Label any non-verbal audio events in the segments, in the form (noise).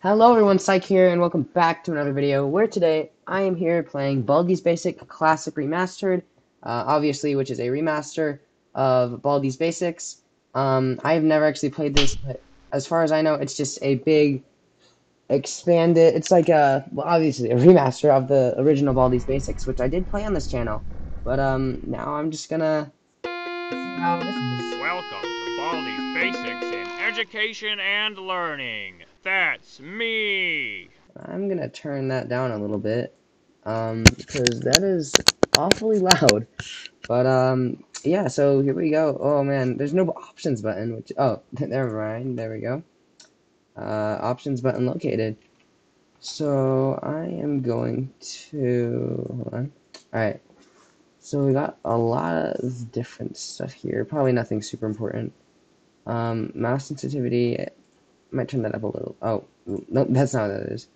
Hello everyone, Cyke here, and welcome back to another video, where today I am here playing Baldi's Basic Classic Remastered, uh, obviously, which is a remaster of Baldi's Basics. Um, I have never actually played this, but as far as I know, it's just a big, expanded, it's like a, well, obviously, a remaster of the original Baldi's Basics, which I did play on this channel. But, um, now I'm just gonna. Welcome to Baldi's Basics in Education and Learning. That's me. I'm gonna turn that down a little bit, um, because that is awfully loud. But um, yeah. So here we go. Oh man, there's no options button. Which oh, (laughs) never mind. There we go. Uh, options button located. So I am going to hold on. All right. So we got a lot of different stuff here. Probably nothing super important. Um, mouse sensitivity might turn that up a little. Oh, no, that's not what that is.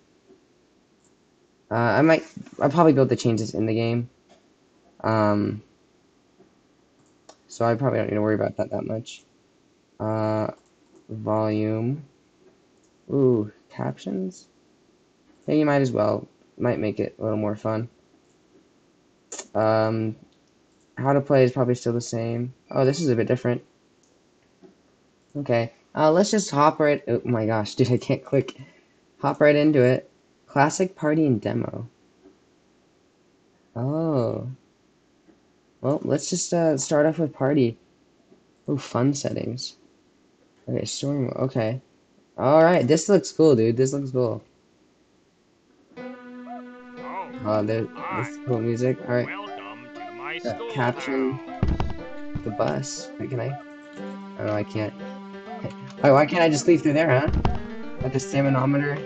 Uh, I might, I'll probably be the changes in the game. Um, so I probably don't need to worry about that that much. Uh, volume. Ooh, captions? Yeah, you might as well. Might make it a little more fun. Um, how to play is probably still the same. Oh, this is a bit different. Okay. Uh, let's just hop right. Oh my gosh, (laughs) dude, I can't click. Hop right into it. Classic party and demo. Oh. Well, let's just uh, start off with party. Oh, fun settings. Okay, storm. Okay. All right, this looks cool, dude. This looks cool. Oh, Uh, there, this cool music. All right, Welcome to my Uh, caption. the bus. Wait, can I? Oh, no, I can't. Oh, why can't I just leave through there, huh? At the staminometer.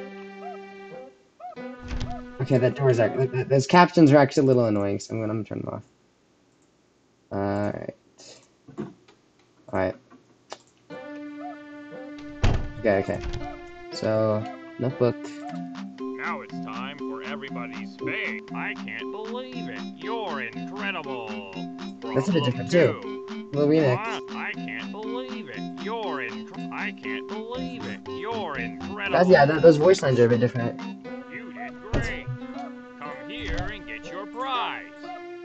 Okay, that door's act. th- th- Those captions are actually a little annoying, so I'm gonna, turn them off. Alright. Alright. Okay, okay. So, notebook. Now it's time for everybody's fave. I can't believe it. You're incredible. That's a bit different, too. Little remix. I can't believe it. You're incredible. That's, yeah, th- those voice lines are a bit different. You did great. Come here and get your prize.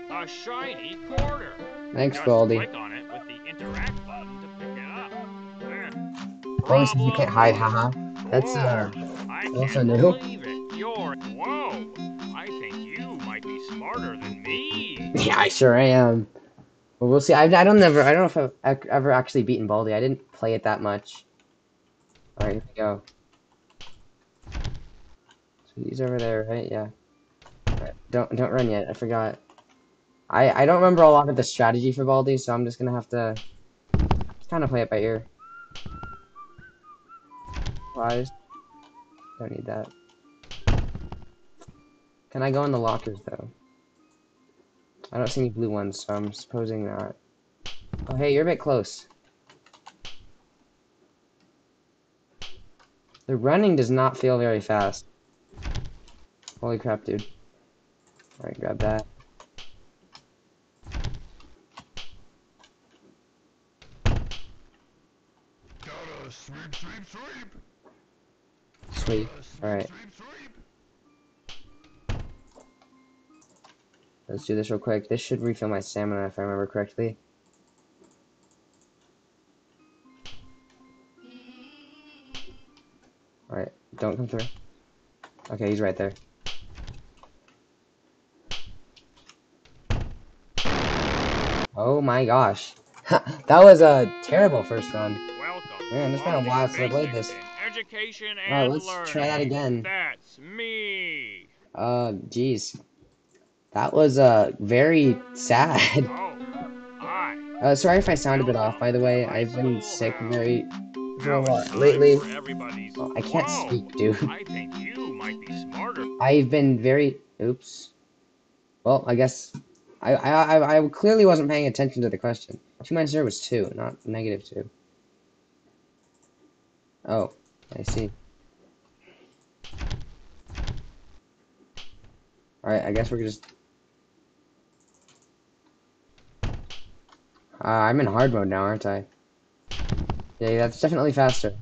A shiny quarter. Thanks, Just Baldi. click on it with the interact button to pick it up. There. Baldi you can't hide, haha. That's, uh, I also new. believe it. You're whoa. I think you might be smarter than me. (laughs) Yeah, I sure am. Well, we'll see. I, I don't never. I don't know if I've ever actually beaten Baldi. I didn't play it that much. All right, here we go. So he's over there, right? Yeah. Alright, Don't don't run yet. I forgot. I I don't remember a lot of the strategy for Baldi, so I'm just gonna have to kind of play it by ear. Wise. Don't need that. Can I go in the lockers though? I don't see any blue ones, so I'm supposing not. Oh, hey, you're a bit close. The running does not feel very fast. Holy crap, dude. Alright, grab that. Sweep, sweep, sweep. Sweep, Alright, let's do this real quick. This should refill my stamina if I remember correctly. Don't come through. Okay, he's right there. Oh my gosh. (laughs) that was a terrible first run. Welcome. Man, it's been a while since I played this. Education Alright, and let's learning. try that again. That's me. Uh, jeez. That was, uh, very sad. Oh. Uh, sorry if I sound a bit off, by the way. I've been sick very, for Now a it's while. time Lately, Oh, I can't Whoa, speak, dude. I think you might be smarter. I've been very, oops. Well, I guess, I, I, I, I clearly wasn't paying attention to the question. Two minus zero was two, not negative two. Oh, I see. Alright, I guess we're just... Uh, I'm in hard mode now, aren't I? Yeah, that's definitely faster.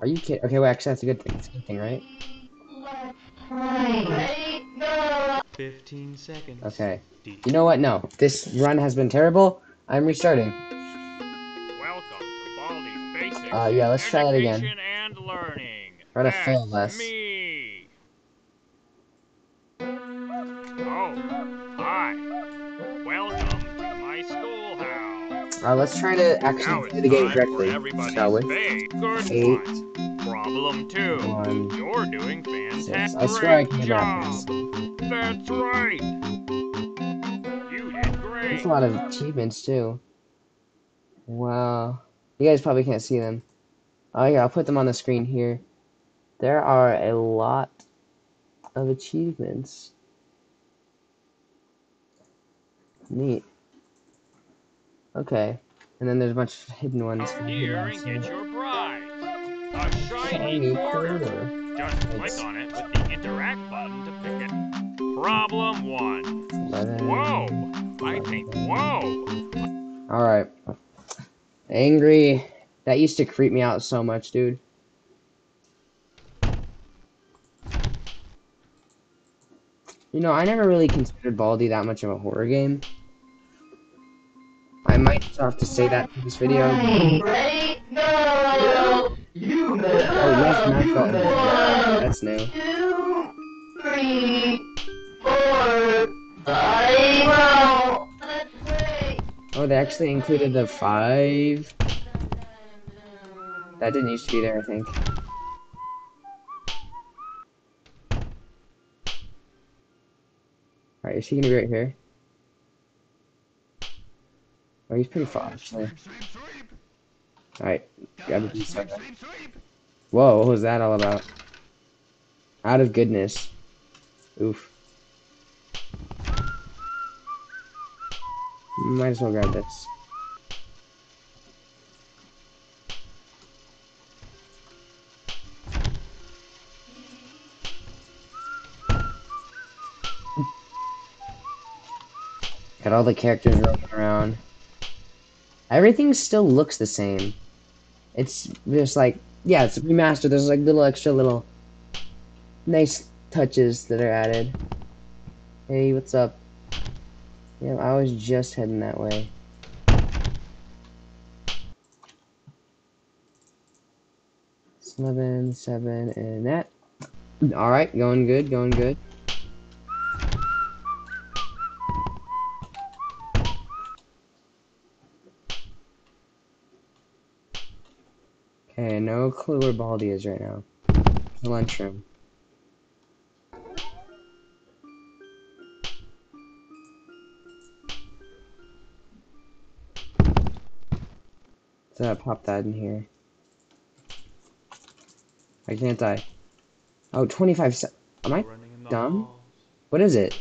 Are you kidding? Okay, wait, actually, that's a good thing. It's a good thing, right? Fifteen seconds. Okay. You know what? No. This run has been terrible. I'm restarting. Welcome to Baldi's Basics. Uh, yeah, let's try that again. Education and learning. Try to fail less. Me. Oh, hi. Welcome to my schoolhouse. Uh, let's try to actually it's do the game correctly, shall we? Eight, one. Problem two. one, You're doing fantastic. six. I swear I can do job. That's right. You did great. There's a lot of achievements, too. Wow. You guys probably can't see them. Oh, yeah, I'll put them on the screen here. There are a lot of achievements. Neat. Okay. And then there's a bunch of hidden ones. Here and get your prize. A shiny Shiny quarter. quarter. Just click on it with the interact button to. Problem one. Whoa! I think whoa! Alright. Angry. That used to creep me out so much, dude. You know, I never really considered Baldi that much of a horror game. I might just have to say that in this video. Ready, go! You go! Oh, yes, math button. That's new. Two, three, four, five, oh, they actually included the five. That didn't used to be there, I think. Alright, is he gonna be right here? Oh, he's pretty far, actually. Alright, grab Gotta piece. Whoa, what was that all about? Out of goodness. Oof. Might as well grab this. Got all the characters roaming around. Everything still looks the same. It's just like, yeah, it's remastered. There's like little extra little nice touches that are added. Hey, what's up? Yeah, I was just heading that way. 11, 7, and that. Alright, going good, going good. Okay, no clue where Baldi is right now. The lunchroom. So pop that in here. I can't die. Oh, 25 se- Am I? Dumb? What is it?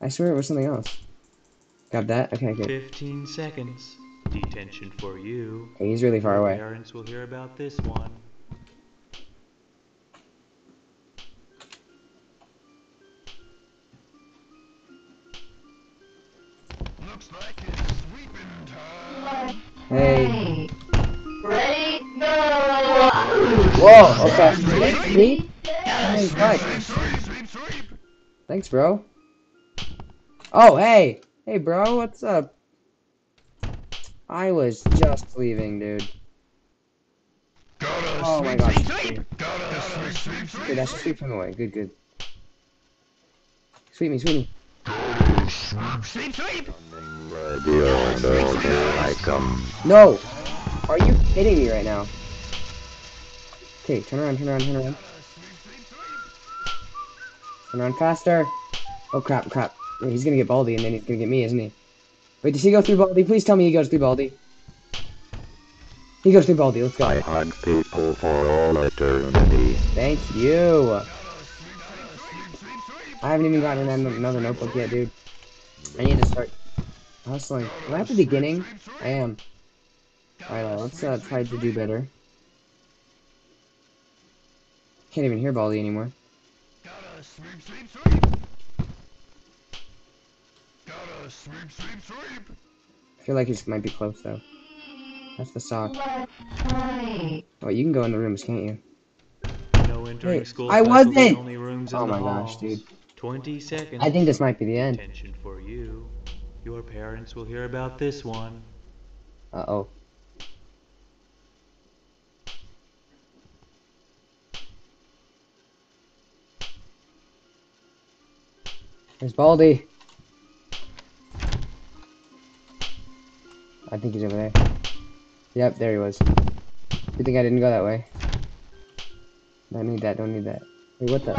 I swear it was something else. Got that? Okay, good. Fifteen seconds. Detention for you. He's really far away. Parents will hear about this one. Thanks, bro. Oh, hey! Hey, bro, what's up? I was just leaving, dude. Oh my gosh. sweep, Sweep, sweep. Sweep, that's him away. Good, good. Sweep me, sweep me. Sweep, sweep. No! Are you kidding me right now? Okay, turn around, turn around, turn around. Turn around faster. Oh crap, crap. He's gonna get Baldi and then he's gonna get me, isn't he? Wait, does he go through Baldi? Please tell me he goes through Baldi. He goes through Baldi, let's go. I hunt people for all eternity. Thank you. I haven't even gotten an- another notebook yet, dude. I need to start hustling. Am I at the beginning? I am. Alright, uh, let's uh, try to do better. Can't even hear Baldi anymore. Gotta sweep, sweep, sweep. Gotta sweep, sweep, sweep. I feel like he might be close though. That's the sock. Oh, you can go in the rooms, can't you? No entering Hey, school I wasn't! Only rooms in Oh the my gosh, dude. 20 seconds. I think this might be the end. Attention for you. Your parents will hear about this one. Uh There's Baldi. I think he's over there. Yep, there he was. Good thing I didn't go that way. Don't need that, don't need that. Wait, what the?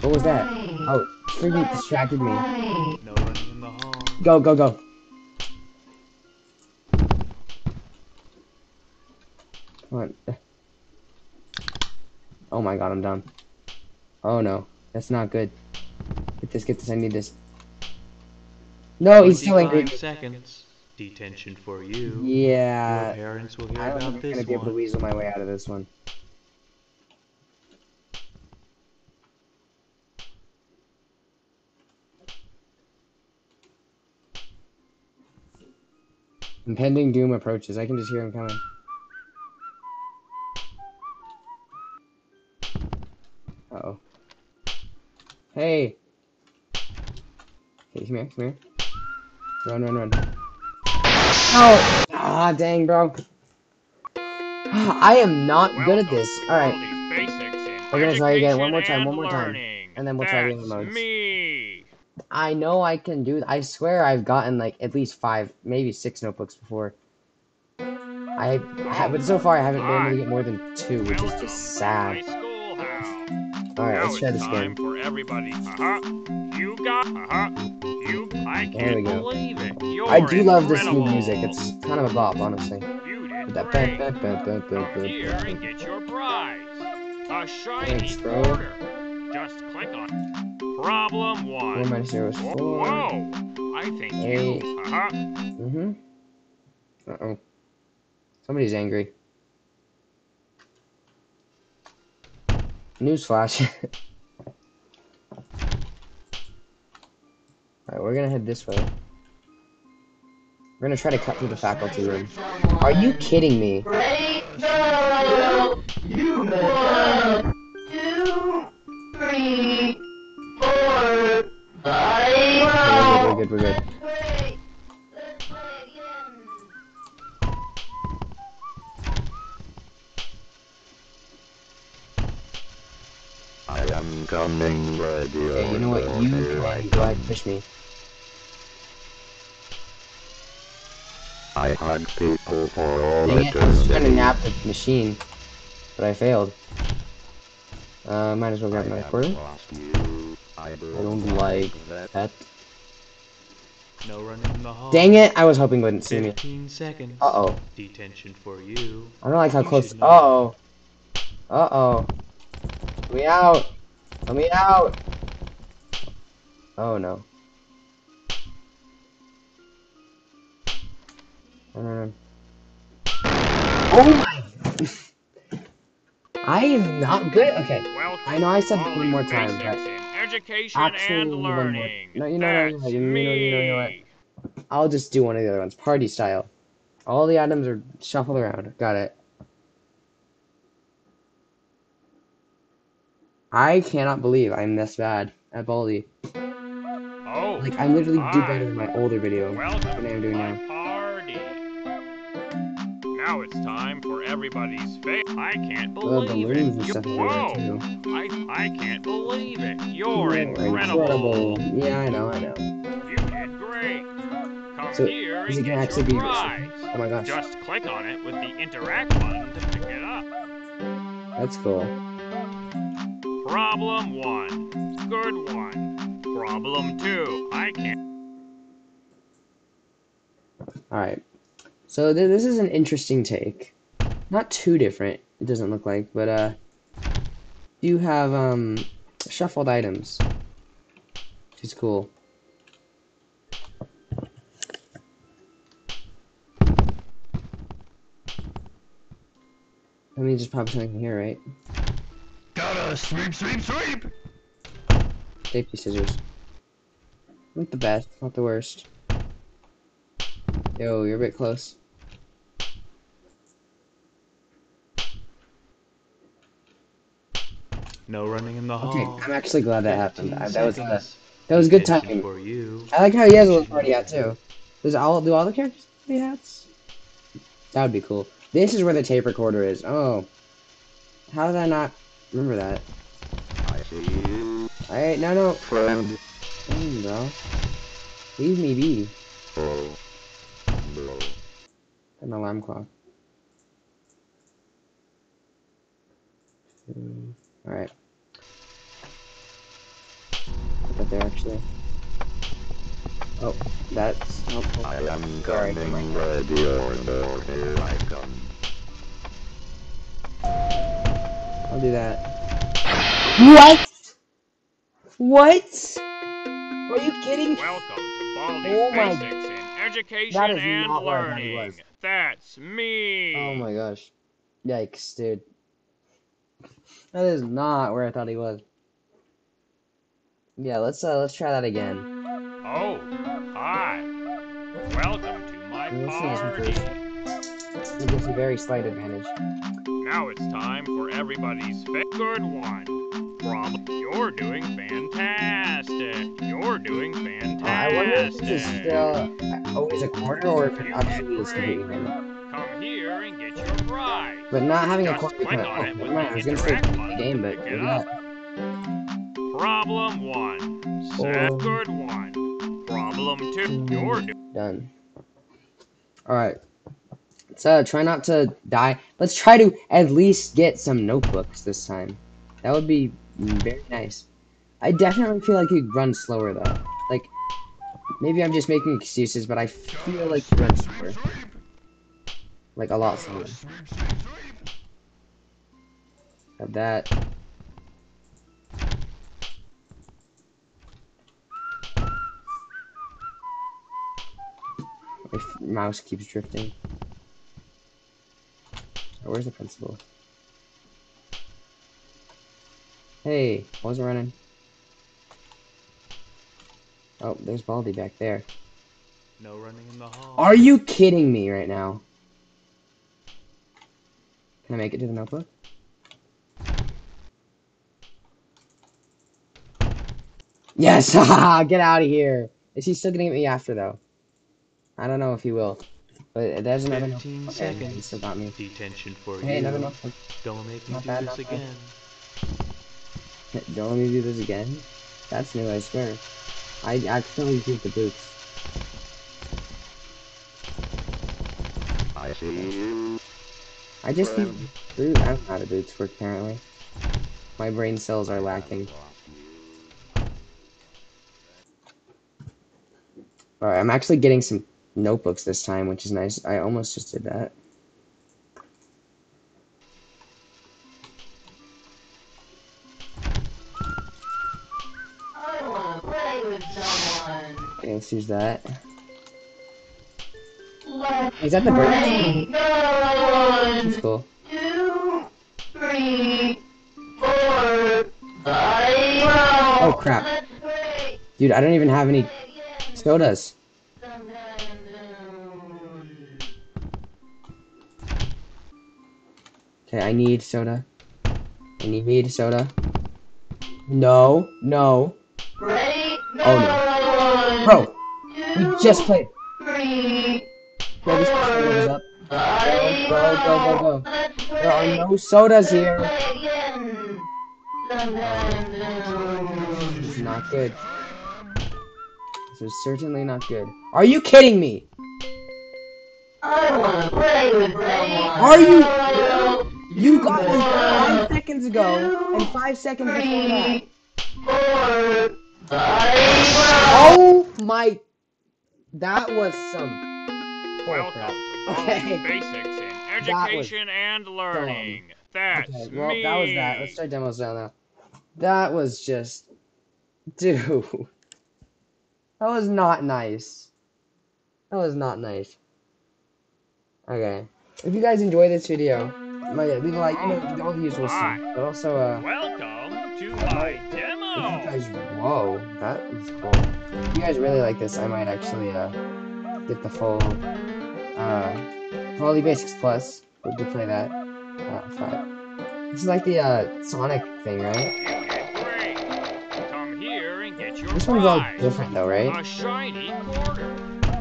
What was that? Oh, freaking distracted me. No. Go, go, go. Come on. Oh my god, I'm done. Oh no, that's not good. Get this, get this, I need this. No, he's still angry. 25 seconds. Detention for you. Your Yeah. parents will hear I about think I'm gonna be able to weasel my way out of this one. Impending doom approaches. I can just hear him coming. Uh oh. Hey! Hey, come here, come here. Run, run, run. Oh! Ah, dang, bro. (sighs) I am not good at this. Alright. Baldi's Basics in We're gonna try again. One more time, one more time. And then we'll try the other modes. me. I know I can do. I swear I've gotten like at least five, maybe six notebooks before. I have, but so far I haven't been able to get more than two, which is just sad. All right, let's try this game. for everybody. Uh-huh. You got. Uh-huh. You. I There we can't go. believe it. You're I do love this new music. It's kind of a bop, honestly. You did that great. here and get your prize. A shiny Thanks, bro. quarter. Just click on it. Problem Four one. minus zero is Whoa, four. whoa. I think Eight. you. Uh-huh. Mm-hmm. Uh oh. Somebody's angry. Newsflash. (laughs) Alright, we're gonna head this way. We're gonna try to cut through the faculty room. Are you kidding me? Push me. I hug people for all Dang it, I was trying to eternity. nap the machine, but I failed. Uh, might as well grab I another quarter. I, I don't like that. that. No running in the hall. Dang it! I was hoping it wouldn't see me. 15 seconds. Uh oh. Detention for you. I don't like how You close. Uh oh. Uh oh. Let me out. Let me out. Oh no. Oh my! (laughs) I am not good. Okay. Welcome I know I said that one more time, but Education actually and one more- Learning. No, you know, no, you know, That's you know, you know, you know what? I'll just do one of the other ones. Party style. All the items are shuffled around. Got it. I cannot believe I'm this bad at Baldi. Oh, Like, I literally do better than my older video. Welcome What I'm doing now. party. Now it's time for everybody's face. I can't Oh, believe balloons it. and You- stuff Whoa! too. I I can't believe it. You're You're incredible. Yeah, I know, I know. You did great. Come So, here is and it gonna actually be- prize. Oh my gosh. Just click on it with the interact button to pick it up. That's cool. Problem one. Good one. Problem two. I can't. Alright. So th this is an interesting take. Not too different, it doesn't look like, but uh you have um shuffled items. Which is cool. Let me just pop something here, right? Gotta sweep, sweep, sweep! Safety scissors. Not the best, not the worst. Yo, you're a bit close. No running in the hall. Okay, I'm actually glad that happened. I, that was uh, that was good timing. For you. I like how he has a little party hat too. Does all do all the characters have hats? That would be cool. This is where the tape recorder is. Oh, how did I not remember that? I see you. All right, no, no. Friend. Damn, bro. Leave me be. Oh, no. An alarm clock. Hmm, Alright. Put that there actually. Oh, that's helpful. I am Sorry. coming ready order, here I come. I'll do that. What? What? Are you kidding? Welcome to Baldi's Oh my- Basics in Education That is and not where Learning. was. That's me. Oh my gosh. Yikes, dude. That is not where I thought he was. Yeah, let's uh let's try that again. Oh, hi. Welcome to my Listen to this one party. It gives you very slight advantage. Now it's time for everybody's fa- good one. Problem. You're doing fantastic. You're doing Uh, I wonder if fantastic. this is still uh, always a quarter or if it actually is random. Come here and get your prize. But not having a Just quarter. click Oh, it never mind. I was gonna say the game, but maybe not. Problem one. Set Oh. one. Problem two. You're doing Done. Alright. Let's uh, try not to die. Let's try to at least get some notebooks this time. That would be very nice. I definitely feel like you'd run slower though. Like, maybe I'm just making excuses, but I feel like you run slower. Like a lot slower. Have that. My mouse keeps drifting. Oh, where's the principal? Hey, I wasn't running. Oh, there's Baldi back there. No running in the hall. Are you kidding me right now? Can I make it to the notebook? Yes! (laughs) Get out of here! Is he still gonna get me after though? I don't know if he will. But there's another notebook. 15 Okay, seconds. still got me. Detention for Hey, you. another notebook. Don't make me Not do bad, this not bad. again. Don't let me do this again. That's new, I swear. I accidentally beat the boots. I see you, I just friend. need boot. I don't know how to boots work apparently. My brain cells are lacking. Alright, I'm actually getting some notebooks this time, which is nice. I almost just did that. I wanna play with someone. Okay, let's use that. Let's Is that the bird? play. Go That's cool. two, three, four, five. Oh. oh, crap. Dude, I don't even have any sodas. Okay, I need soda. I need soda. No, no. Ready? Go Oh, no. Bro, we just played. Bro, this soda's up. five. Go, go, go, go. There are no sodas here. Play again. Sometime soon. This is not good. This is certainly not good. Are you kidding me? I wanna play with. Are you- Go, You got me five seconds ago, and five seconds before that. three, four, oh five. Oh my! That was some. Bull Welcome crap. Okay. Basics in was Education and Learning. That's Okay, well, me. that was that. Let's try demos down now. That was just. Dude. That was not nice. That was not nice. Okay. If you guys enjoy this video, my, leave a like, you know, all the usual stuff. But also, uh. Welcome to my If you demo. guys, whoa, that is cool. If you guys really like this, I might actually uh get the full uh Baldi's Basics Plus. We could play that. Uh, five. This is like the uh, Sonic thing, right? You did great. Come here and get your This one's all different though, right? A shiny.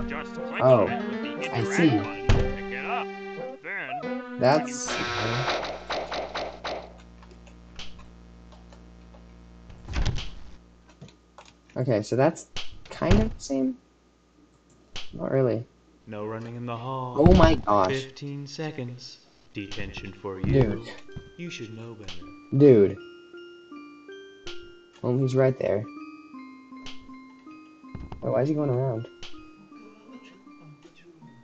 Just Oh, on it with the I see. That's. Okay, so that's kind of the same. Not really. No running in the hall. Oh my gosh, 15 seconds. Detention for you. dude, You should know better. dude. Oh, he's right there. Oh, why is he going around?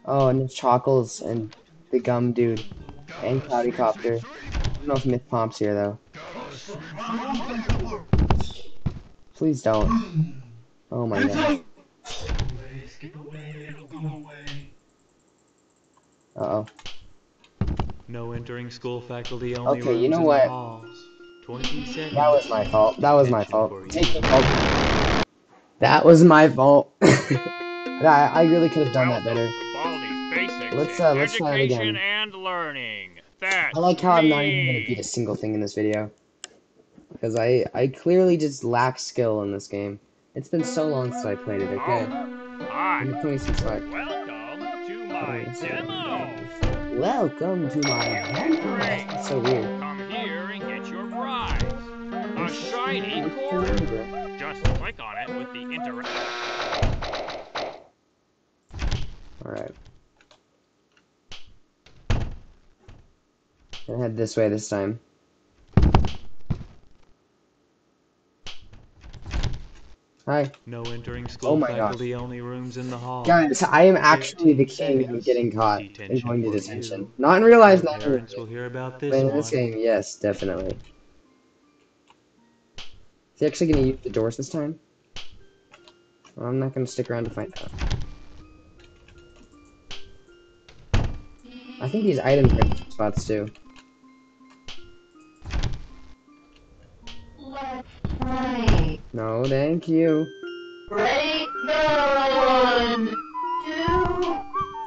Oh, and it's Chalkles and the gum dude and Cloudy Copter. I don't know if Mrs. Pomp's here though. Please don't. Oh my god. Uh oh. No entering school faculty only Okay, you know what? the halls. 20 seconds. That was my fault. That was my fault. you. Taking fault. That was my fault. (laughs) I, I really could have done that better. Let's, uh, let's try it again. and Learning. That's I like how I'm not even gonna beat a single thing in this video. Because I, I clearly just lack skill in this game. It's been so long since I played it, okay? Hi. Some slack. Welcome to my demo. Welcome to my demo. That's so weird. Come here and get your prize. A shiny quarter. Just click on it with the interact. Alright. Gonna head this way this time. Hi. No entering school Oh my gosh. faculty only rooms in the hall. Guys, I am actually the king of getting caught and going to detention. Not in real life, not in real Parents will hear about But this in this game, yes, definitely. Is he actually gonna use the doors this time? Well, I'm not gonna stick around to find out. I think these items are in spots too. No, thank you. Ready? Go! One, two,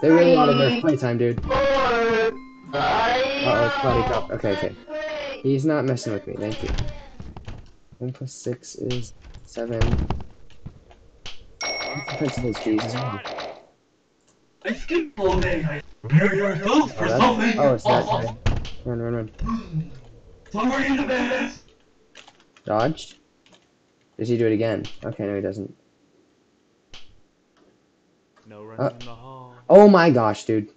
They really want to nerf playtime, dude. four, five. Uh oh, it's Cloudy Cop. Okay, okay. He's not messing with me, thank you. 1 plus 6 is 7. What's the principal's keys as well? I skipped all day. Prepare yourselves for Oh, something oh, it's that awesome. guy. Run, run, run. Somewhere in the best. Dodged? Does he do it again? Okay, no, he doesn't. No running Uh, in the hall. Oh my gosh, dude.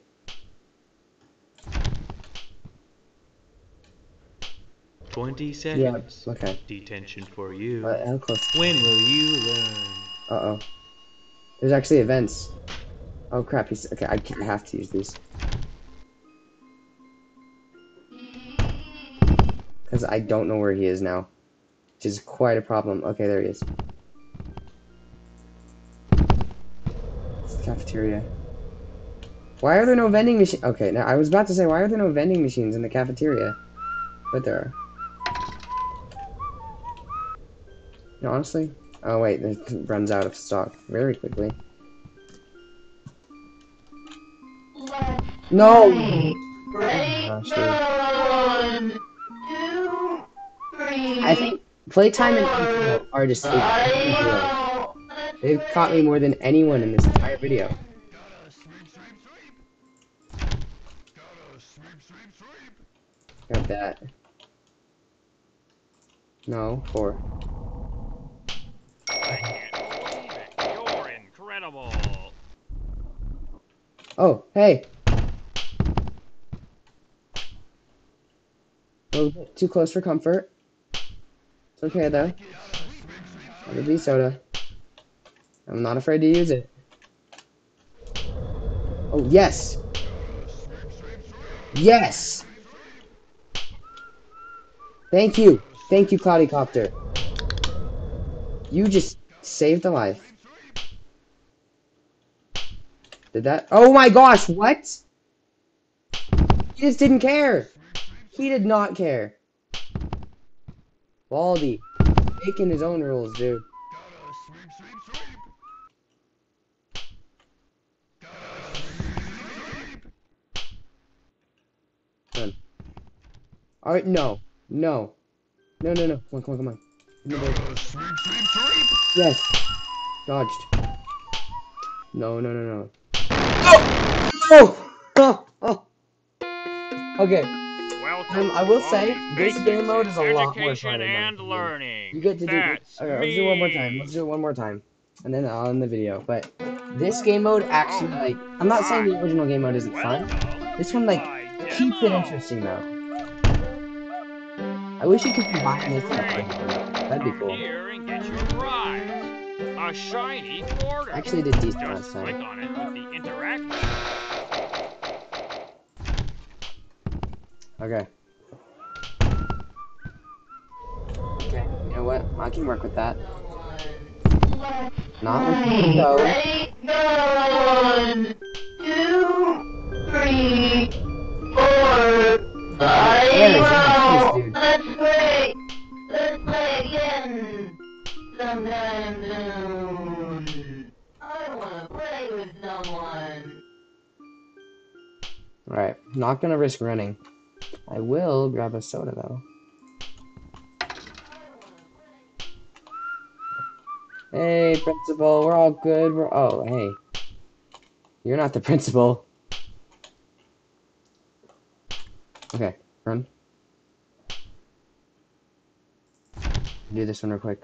Twenty Yeah, seconds. okay. Detention for you. Uh, how close? When will you learn? Uh oh. There's actually events. Oh crap, he's. Okay, I, can't, I have to use these. Because I don't know where he is now. Which is quite a problem. Okay, there he is. It's the cafeteria. Why are there no vending machines? Okay, now I was about to say, why are there no vending machines in the cafeteria? But there are. No, honestly. Oh wait, it runs out of stock very quickly. Let's No! Ready? Gosh, One, two, three. I think playtime and intro are just. Five. They've caught me more than anyone in this entire video. Got that. No, four. Oh, hey! A little bit too close for comfort. Okay though. It'll be soda. I'm not afraid to use it. Oh, yes! Yes! Thank you! Thank you, Cloudy Copter. You just saved a life. Did that? Oh my gosh, what? He just didn't care. He did not care. Baldi, making his own rules, dude. Sweep, sweep, sweep. Sweep, sweep. Alright, no. No. No, no, no. Come on, come on, come on. No, no. Yes. Dodged. No, no, no, no. Oh! Oh! Oh! Oh! Okay. Um, I will say, this game mode is a lot more fun and learning. You get to do. That's Okay, let's do it one more time. Let's do it one more time, and then I'll end the video. But this game mode actually, like, I'm not saying the original game mode isn't fun. This one, like, keeps it interesting though. I wish you could combine this stuff. Like, that'd be cool. Here and get your. A shiny quarter. I actually did decent last time. on it with the interact. Okay. Okay. You know what? I can work with that. Not with go. Ready, go! One, two, three, four, five. There is, Wow, nice, dude. that's great. Let's play again sometime soon. I wanna play with someone. Alright. Not gonna risk running. I will grab a soda though. Hey, principal, we're all good. We're oh, hey. You're not the principal. Okay, run. Do this one real quick.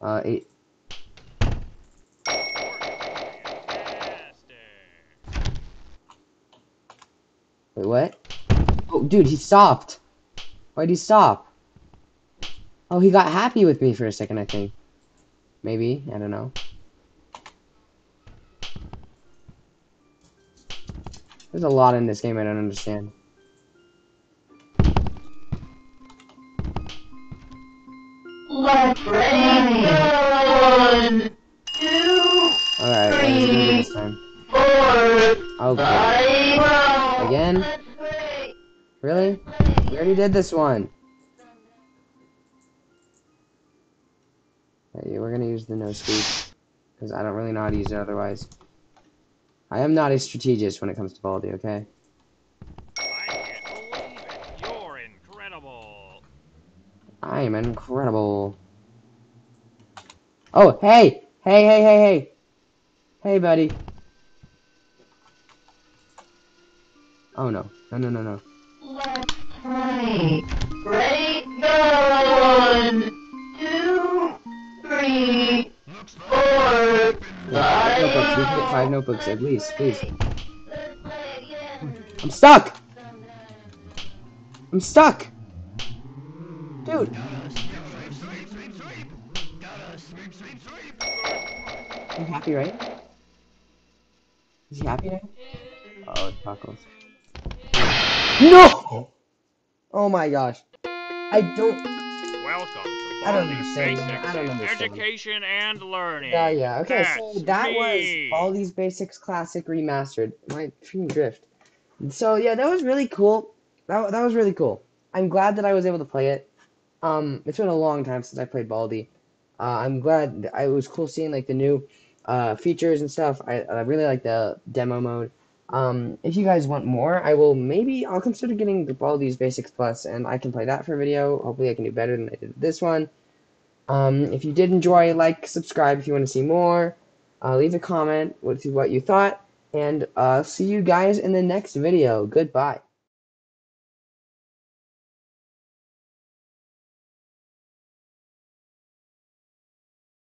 Uh, eight. Wait, what? Oh, dude, he stopped. Why'd he stop? Oh, he got happy with me for a second, I think. Maybe, I don't know. There's a lot in this game I don't understand. Let's ready! One, two, Alright, what is he gonna do this time? four, Oh, five. Wow, Again? already did this one. Hey, we're gonna use the no speed. Because I don't really know how to use it otherwise. I am not a strategist when it comes to Baldi. okay? You're incredible. I am incredible. Oh, hey! Hey, hey, hey, hey! Hey, buddy. Oh, no. No, no, no, no. Yeah. Ready, go! One, two, three, four, five five notebooks at least, please. I'm stuck! I'm stuck! Dude! I'm happy, right? Is he happy now? Oh, it. No! Oh my gosh. I don't. Welcome to I don't Baldi's understand, Basics. I don't understand. Education and learning. Yeah, yeah. Okay, so that me. was Baldi's basics classic remastered. My freaking drift. So yeah, that was really cool. That, that was really cool. I'm glad that I was able to play it. Um, it's been a long time since I played Baldi. Uh, I'm glad that- it was cool seeing like the new uh, features and stuff. I, I really like the demo mode. Um, if you guys want more, I will maybe I'll consider getting the Baldi's Basics Plus, and I can play that for a video. Hopefully, I can do better than I did this one. Um, if you did enjoy, like, subscribe if you want to see more. Uh, leave a comment with what you thought, and uh, see you guys in the next video. Goodbye.